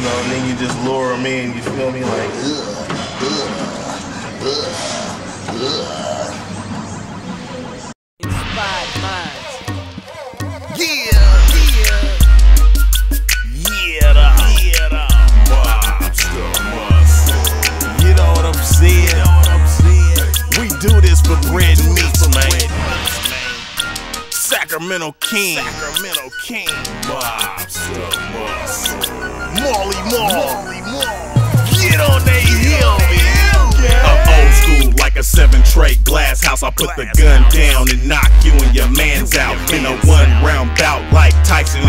know, and then you just lure them in, you feel me? Like, ugh, ugh, ugh, ugh. Inspired minds. Yeah, yeah. Yeah. You know what I'm saying? We do this for bread and meats, man. Sacramento King. Sacramento King. Monster, monster. Get on hill, man. Old school like a seven tray glass house. I put the gun down and knock you and your mans out in a one round bout like Tyson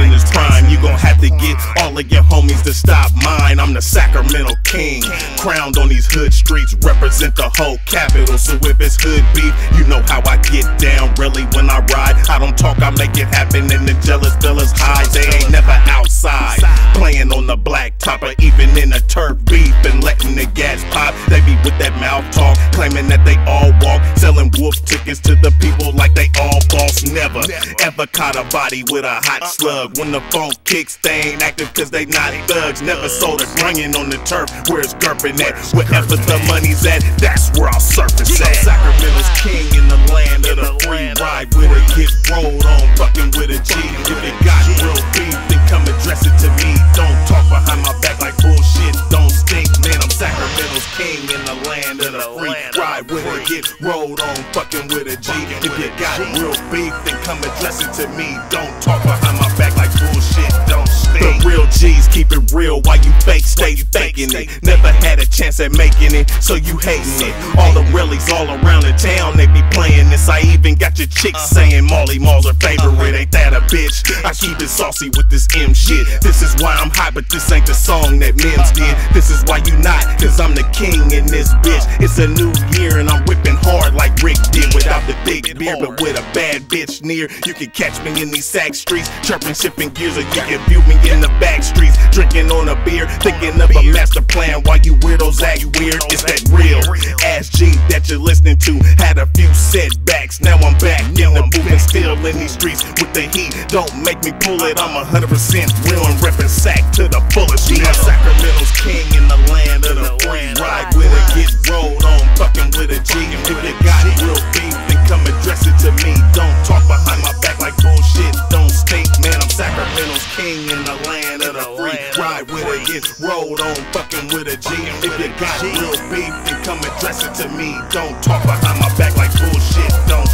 all of your homies to stop mine. I'm the Sacramento King, crowned on these hood streets, represent the whole capital. So if it's hood beef, you know how I get down. Really, when I ride, I don't talk, I make it happen. And the jealous fellas hide, they ain't never outside. Playing on the black top or even in a turf beef and letting the gas pop. They be with that mouth talk, claiming that they all walk, selling wolf tickets to the people like they all boss. Never ever caught a body with a hot slug. When the phone kicks, they ain't active cause they not thugs. Never sold a grunion on the turf where it's gurping at. Wherever the money's at, that's where I'll surface at. Sacramento's king in the land of the free ride with a get rolled on, fucking with a G. If you get rolled on, fucking with a G. If you got real beef, then come address it to me. Don't talk behind my back like bullshit. Don't stink. The real G's keep it real while you fake stay faking it. Never had a chance at making it, so you hating it. All the reallys all around the town, they be playing this. I even got your chicks uh-huh. saying Mally Mall's her favorite. Ain't that a bitch? I keep it saucy with this M shit. This is why I'm hot, but this ain't the song that Mims did. This is why you not, cause I'm the king in this bitch. It's a new year and I'm whipping hard like Rick did without the big beer, but with a bad bitch near. You can catch me in these sack streets, chirping, shipping gears, or you can view me in the back streets, drinking on a beer, thinking of a master plan while you weirdos act weird. It's that real ass G you're listening to. Had a few setbacks, now I'm back in the booth and still in these streets with the heat. Don't make me pull it, I'm 100% real and reppin' sack to the fullest. Now Sacramento's king in the land get rolled on, fucking with a G. If you got real beef, then come address it to me. Don't talk behind my back like bullshit. Don't